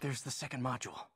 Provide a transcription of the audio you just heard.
There's the second module.